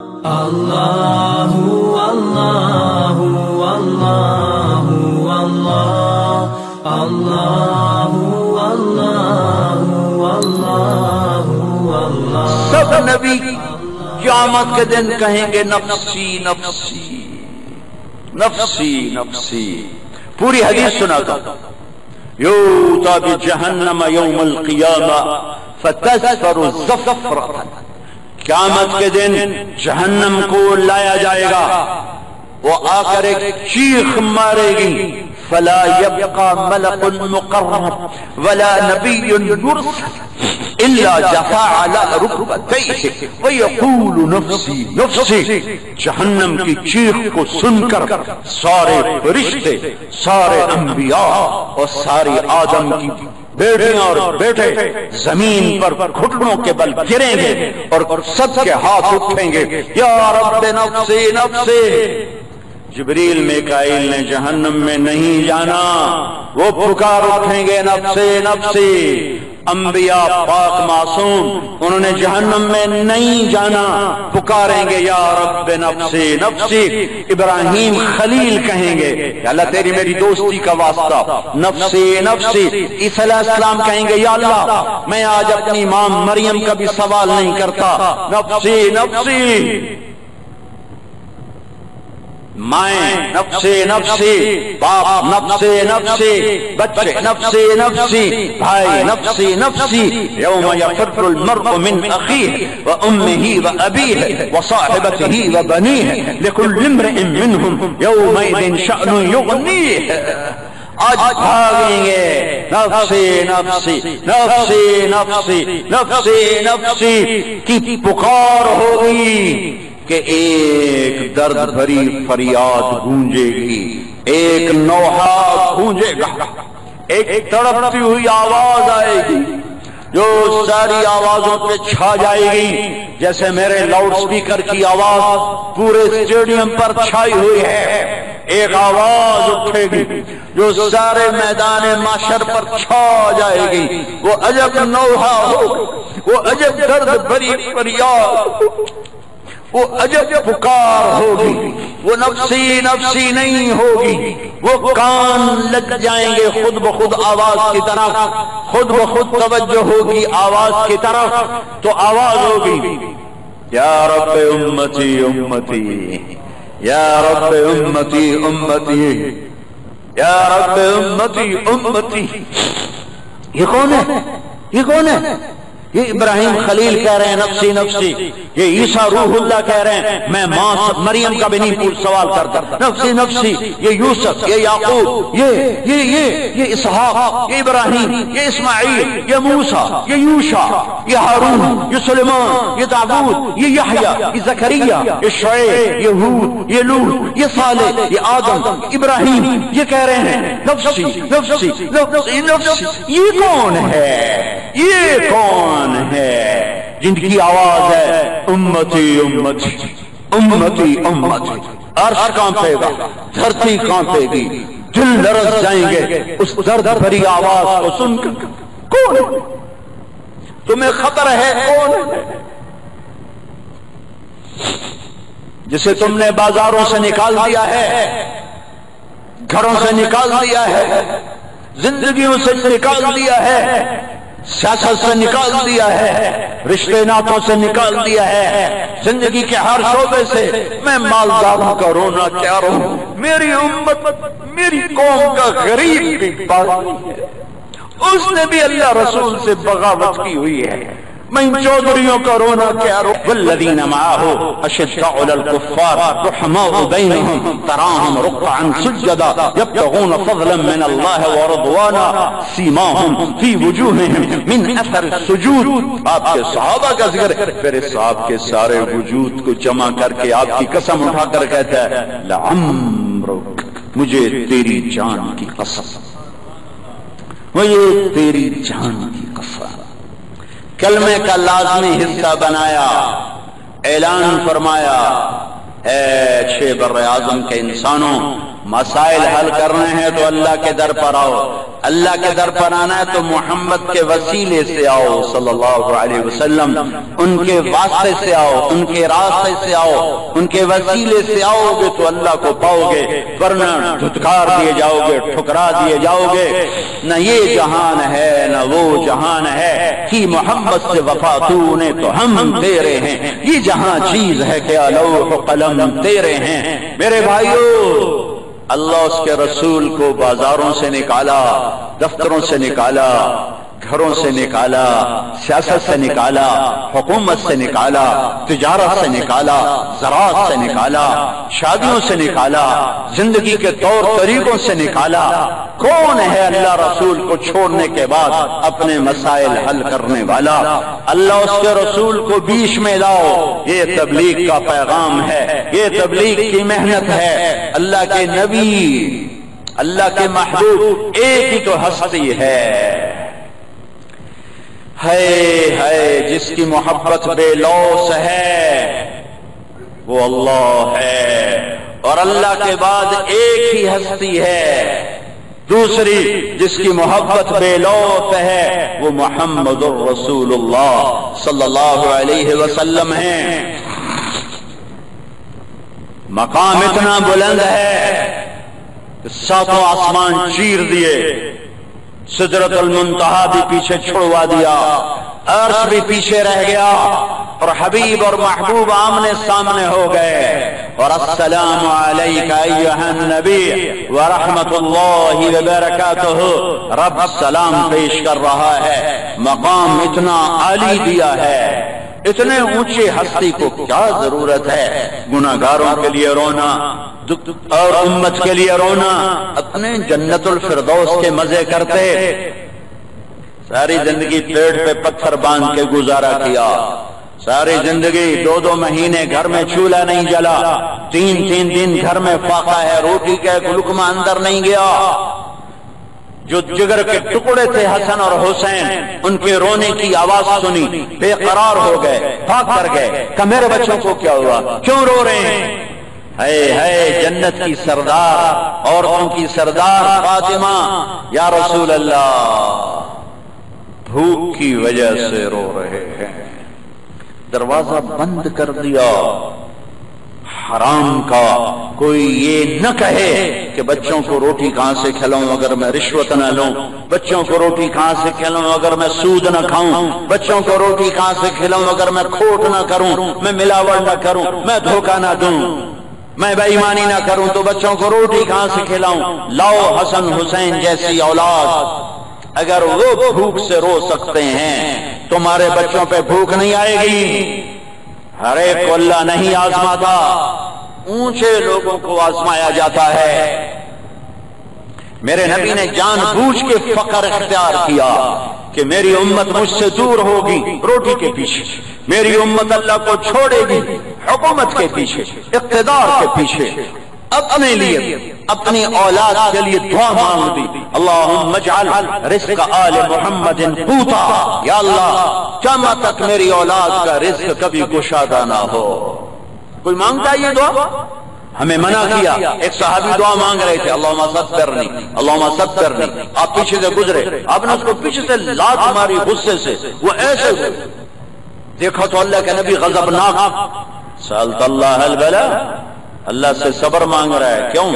الله والله والله والله الله والله سب نبی قیامت کے دن کہیں گے نفسی نفسی نفسی نفسی۔ پوری حدیث سنا تھا یوتا بجہنم یوم القیامہ فتسفر زفرہ قیامت کے دن جہنم کو لایا جائے گا۔ وہ آ کر ایک چیخ مارے گی۔ فلا يبقى ملك مقرب ولا نبي يرسل الا جفا على ركبتيه ويقول نفسي نفسي جہنم کی چیخ کو سن کر سارے فرشتے، سارے انبیاء اور ساری آدم کی بیٹیاں اور بیٹے زمین پر گھٹنوں کے بل گریں گے اور سب کے ہاتھ اٹھیں گے۔ یا رب نفسی نفسی۔ جبریل میکائیل نے جہنم میں نہیں جانا وہ پکار اٹھیں گے نفسی نفسی۔ انبیاء پاک معصوم، انہوں نے جہنم میں نہیں جانا، پکاریں گے، یا رب نفسی نفسی، ابراہیم خلیل کہیں گے۔ یا اللہ تیری میری دوستی کا واسطہ، نفسی نفسی، عیسی علیہ السلام کہیں گے، یا اللہ، میں آج اپنی ماں مریم کا بھی سوال نہیں کرتا۔ نفسی نفسی۔ مائیں نفسی نفسی باپ نفسی نفسی بچے نفسی نفسی بھائی نفسی نفسی یوم یفر المرء من اخیه وامه وابیه وصاحبته وبنیه لكل امرئ منهم يومئذ شأن يغنیه آج بھاگیں گے نفسی نفسی نفسی نفسی نفسی نفسی کی پکار ہوگی؟ کہ ایک درد بھری فریاد گونجے گی، ایک نوحہ گونجے گا۔ ایک تڑپتی ہوئی آواز آئے گی، جو ساری آوازوں پہ چھا جائے گی۔ جیسے میرے لاؤڈ سپیکر کی آواز پورے اسٹیڈیم پر چھائی ہوئی ہے۔ ایک آواز اٹھے گی، جو سارے میدان معاشر پر چھا جائے گی۔ وہ عجب نوحہ ہوگی وہ عجب درد بھری فریاد وہ عجب پکار ہوگی۔ وہ نفسی نفسی نہیں ہوگی۔ وہ کان لگ جائیں گے خود بخود آواز کی طرف۔ خود بخود توجہ ہوگی آواز کی طرف۔ تو آواز ہوگی۔ یا رب امتی امتی۔ یا رب امتی امتی۔ یا رب امتی امتی۔ یہ کون ہے؟ یہ کون ہے؟ یہ ابراہیم خلیل کہہ رہے ہیں، نفسی نفسی۔ یہ عیسیٰ روح اللہ کہہ رہے ہیں، میں ماں مریم کا بھی نہیں پوچھ سوال کرتا۔ نفسی نفسی، یہ یوسف، یہ یعقوب، یہ یہ یہ یہ اسحاق، یہ ابراہیم، یہ اسماعیل، یہ موسیٰ، یہ یوشا، یہ ہارون، یہ سلیمان، یہ داود، یہ یحییٰ، یہ زکریہ، یہ شعیب، یہ ہود، یہ لوط، یہ صالح، یہ آدم ابراہیم، یہ کہہ رہے ہیں، نفسی نفسی نفسی نفسی، یہ کون ہے؟ یہ کون ہے جن کی آواز ہے امتی امتی امتی امتی عرش کانپے گا؟ دھرتی کانپے گی؟ دل لرز جائیں گے، اس درد بھری آواز کو سن کر۔ کون تمہیں خطر ہے کون؟ جسے تم نے بازاروں سے نکال دیا ہے، گھروں سے نکال دیا ہے، زندگیوں سے نکال دیا ہے سیاست سے نکال دیا ہے، رشتے ناتوں سے نکال دیا ہے۔ زندگی کے ہر شعبے سے میں مالداروں کا رونا کیا رہوں میری امت، میری قوم کا غریب بھی ہے اس نے بھی اللہ رسول سے بغاوت کی ہوئی ہے۔ میں ان چودریوں کا رونا کیا رو والذین معاہو اشداء للکفار رحماء بینہم تراہم رقعا سجدا یبتغون فضلا من اللہ ورضوانا سیماہم فی وجوہہم من اثر السجود۔ آپ کے صحابہ کا ذکر ہے۔ پھر اس صحاب کے سارے وجود کو جمع کر کے آپ کی قسم اٹھا کر کہتا ہے، لعمرک، مجھے تیری جان کی قسم۔ مجھے تیری جان کی کلمے کا لازمی حصہ بنایا اعلان فرمایا اے چھ بر اعظم کے انسانوں مسائل حل کرنے ہیں تو اللہ کے در پر آؤ۔ اللہ کے در پر آنا ہے تو محمد کے وسیلے سے آؤ صلی اللہ علیہ وسلم۔ ان کے واسطے سے آؤ، ان کے راستے سے آؤ۔ ان کے وسیلے سے آؤ گے تو اللہ کو پاؤ گے ورنہ دھتکار دیے جاؤ گے ٹھکرا دیے جاؤ گے نہ یہ جہان ہے، نہ وہ جہان ہے۔ کہ محمد سے وفا تو نے تو ہم تیرے ہیں۔ یہ جہاں چیز ہے، کیا لوح قلم تیرے ہیں۔ میرے بھائیو اللہ اس کے رسول کو بازاروں سے نکالا دفتروں سے نکالا گھروں سے نکالا، سیاست سے نکالا، حکومت سے نکالا، تجارت سے نکالا، زراعت سے نکالا، شادیوں سے نکالا، زندگی کے طور طریقوں سے نکالا۔ کون ہے اللہ رسول کو چھوڑنے کے بعد اپنے مسائل حل کرنے والا؟ اللہ اس کے رسول کو بیچ میں لاؤ۔ یہ تبلیغ کا پیغام ہے، یہ تبلیغ کی محنت ہے۔ اللہ کے نبی، اللہ کے محبوب، ایک ہی تو ہستی ہے۔ ہے ہے، جس کی محبت بے لوس ہے، وہ اللہ ہے۔ اور اللہ کے بعد ایک ہی ہستی ہے۔ دوسری، جس کی محبت بے لوس ہے، وہ محمد الرسول اللہ صلی اللہ علیہ وسلم ہے۔ مقام اتنا بلند ہے کہ ساتوں آسمان چیر دیے۔ سدرت المنتہا بھی پیچھے چھڑوا دیا، عرش بھی پیچھے رہ گیا اور حبیب اور محبوب آمنے سامنے ہو گئے۔ اور السلام علیکہ ایوہ النبی ورحمت اللہ وبرکاتہ۔ رب سلام پیش کر رہا ہے، مقام اتنا عالی دیا ہے۔ اتنے اونچے ہستی کو کیا ضرورت ہے؟ گناہگاروں کے لیے رونا اور امت کے لیے رونا۔ اپنے جنت الفردوس کے مزے کرتے۔ ساری زندگی پیڑ پہ پتھر باندھ کے گزارا کیا۔ ساری زندگی دو دو مہینے گھر میں چولہا نہیں جلا۔ تین تین دن گھر میں فاقہ ہے روٹی کا گلکما اندر نہیں گیا۔ جو جگر کے ٹکڑے تھے حسن اور حسین، ان کے رونے کی آواز سنی، بے قرار ہو گئے، بھاگ کر گئے۔ کہ میرے بچوں کو کیا ہوا؟ کیوں رو رہے ہیں؟ ہے ہے جنت کی سردار، عورتوں کی سردار فاطمہ۔ یا رسول اللہ، بھوک کی وجہ سے رو رہے ہیں۔ دروازہ بند کر دیا۔ حرام کا کوئی یہ نہ کہے کہ بچوں کو روٹی کہاں سے کھلاؤں اگر میں رشوت نہ لوں؟ بچوں کو روٹی کہاں سے کھلاؤں اگر میں سود نہ کھاؤں؟ بچوں کو روٹی کہاں سے کھلاؤں اگر میں کھوٹ نہ کروں؟ میں ملاوٹ نہ کروں؟ میں دھوکہ نہ دوں؟ میں بے ایمانی نہ کروں تو بچوں کو روٹی کہاں سے کھلاؤں؟ لاؤ حسن حسین جیسی اولاد۔ اگر وہ بھوک سے رو سکتے ہیں، تمہارے بچوں پہ بھوک نہیں آئے گی۔ ہر ایک کو اللہ نہیں آزماتا۔ اونچے لوگوں کو آزمایا جاتا ہے۔ میرے نبی نے جان بوجھ کے فقر اختیار کیا کہ میری امت مجھ سے دور ہوگی روٹی کے پیچھے۔ میری امت اللہ کو چھوڑے گی حکومت کے پیچھے اقتدار کے پیچھے۔ اپنے لیے اپنی اولاد کے لیے دعا مانگ دی۔ اللہم اجعل رزق آل محمد قوتا یا اللہ کما تک میری اولاد کا رزق کبھی گشادہ نہ ہو۔ کوئی مانگتا ہے یہ دعا؟ ہمیں منع کیا۔ ایک صحابی دعا مانگ رہے تھے اللہم سترنی اللہم سترنی آپ پیچھے سے گزرے آپ نے اس کو پیچھے سے لات ماری غصے سے وہ ایسے ہوئے۔ دیکھو تو اللہ کے نبی غضبناک۔ سالت اللہ البلا اللہ سے صبر مانگ رہا ہے۔ کیوں؟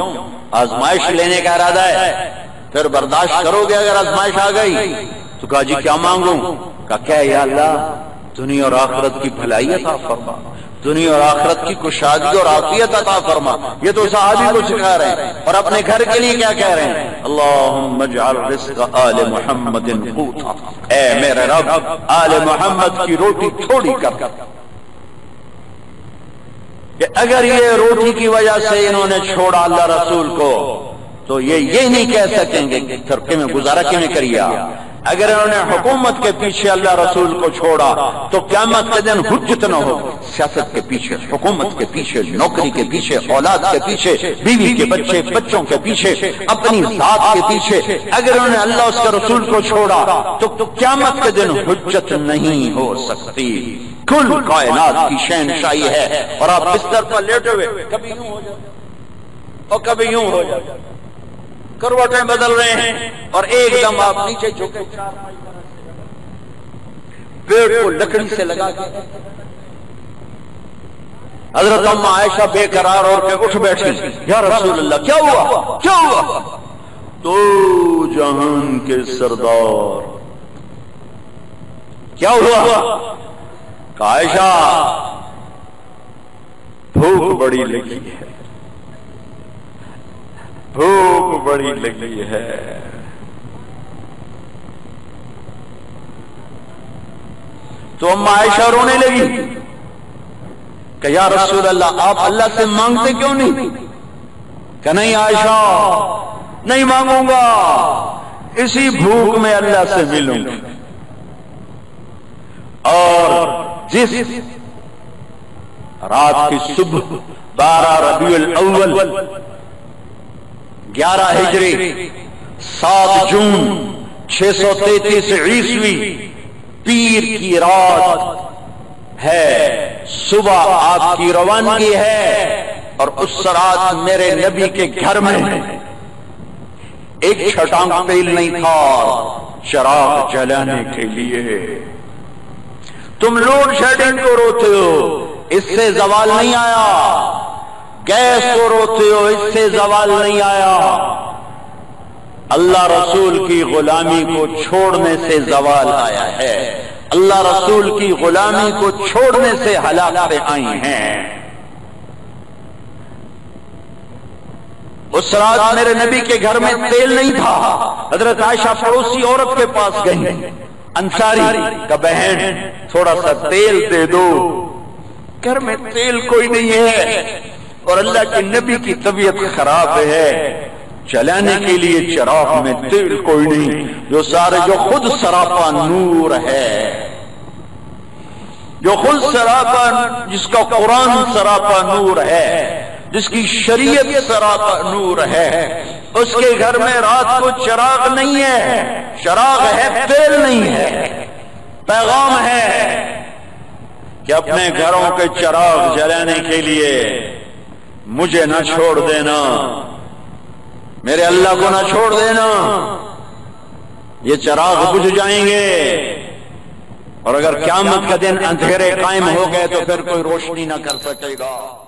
آزمائش لینے کا ارادہ ہے۔ پھر برداشت کرو گے اگر آزمائش آ گئی۔ تو کہا جی کیا مانگوں؟ کہا کیا یا اللہ دنیا اور آخرت کی بھلائی عطا فرما۔ دنیا اور آخرت کی کشادی اور عافیت عطا فرما۔ یہ تو صحابی کو سکھا رہے ہیں۔ اور اپنے گھر کے لیے کیا کہہ رہے ہیں؟ اللہم اجعل رزق آل محمد قوتا اے میرے رب، آل محمد کی روٹی تھوڑی کر۔ کہ اگر یہ روٹی کی وجہ سے انہوں نے چھوڑا اللہ رسول کو، تو یہ یہ نہیں کہہ سکیں گے کہ ترکے میں گزارا کیوں نہیں کریا اگر انہوں نے حکومت کے پیچھے اللہ رسول کو چھوڑا، تو قیامت کے دن حجت نہ ہو۔ سیاست کے پیچھے، حکومت کے پیچھے، نوکری کے پیچھے، اولاد کے پیچھے، بیوی کے بچے، بچوں کے پیچھے، اپنی ذات کے پیچھے۔ اگر انہوں نے اللہ اس کے رسول کو چھوڑا، تو قیامت کے دن حجت نہیں ہو سکتی۔ کل کائنات کی شہنشاہی ہے اور آپ بستر پر لیٹے ہوئے، کبھی یوں ہو جاتے اور کبھی یوں ہو جاتا کروٹیں بدل رہے ہیں اور ایک دم آپ نیچے جھکے پیڑ کو لکڑی سے لگا کے حضرت اما عائشہ بے قرار اور کے اٹھ بیٹھی یا رسول اللہ، کیا ہوا؟ کیا ہوا؟ تو جہان کے سردار۔ کیا ہوا؟ عائشہ، بھوک بڑی لگی ہے۔ بھوک بڑی لگی ہے۔ تو اما عائشہ رونے لگی کہ یا رسول اللہ، آپ اللہ سے مانگتے کیوں نہیں؟ کہ نہیں عائشہ، نہیں مانگوں گا۔ اسی بھوک میں اللہ سے ملوں گا اور جس رات کی صبح بارہ ربیع الاول گیارہ ہجری، سات جون چھ سو تینتیس عیسوی پیر کی رات ہے۔ صبح آپ کی روانگی ہے اور اس رات میرے نبی کے گھر میں ایک چھٹانگ تیل نہیں تھا چراغ جلانے کے لیے۔ تم لوڈ شیڈنگ کو روتے ہو، اس سے زوال نہیں آیا۔ گیس کو روتے ہو، اس سے زوال نہیں آیا۔ اللہ رسول کی غلامی کو چھوڑنے سے زوال آیا ہے۔ اللہ رسول کی غلامی کو چھوڑنے سے ہلاکتیں آئی ہیں۔ اس رات میرے نبی کے گھر میں تیل نہیں تھا۔ حضرت عائشہ پڑوسی عورت کے پاس گئی انصاری کا بہن، تھوڑا سا تیل دے دو۔ گھر میں تیل کوئی نہیں ہے۔ اور اللہ کے نبی کی طبیعت خراب ہے۔ چلانے کے لیے چراغ میں تیل کوئی نہیں، جو سارے جو خود سراپا نور ہے۔ جو خود سراپا جس کا قرآن سراپا نور ہے، جس کی شریعت سراپا نور ہے۔ اس کے گھر میں رات کو چراغ نہیں ہے، چراغ ہے، تیل نہیں ہے۔ پیغام ہے کہ اپنے گھروں کے چراغ جلانے کے لیے مجھے نہ چھوڑ دینا۔ میرے اللہ کو نہ چھوڑ دینا۔ یہ چراغ بجھ جائیں گے۔ اور اگر قیامت کا دن اندھیرے قائم ہو گئے تو پھر کوئی روشنی نہ کر سکے گا۔